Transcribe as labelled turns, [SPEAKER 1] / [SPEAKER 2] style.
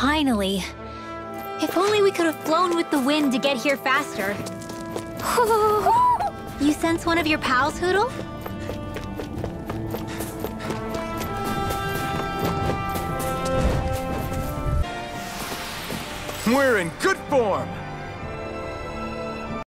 [SPEAKER 1] Finally. If only we could have flown with the wind to get here faster. you sense one of your pals, Hootle?
[SPEAKER 2] We're in good form!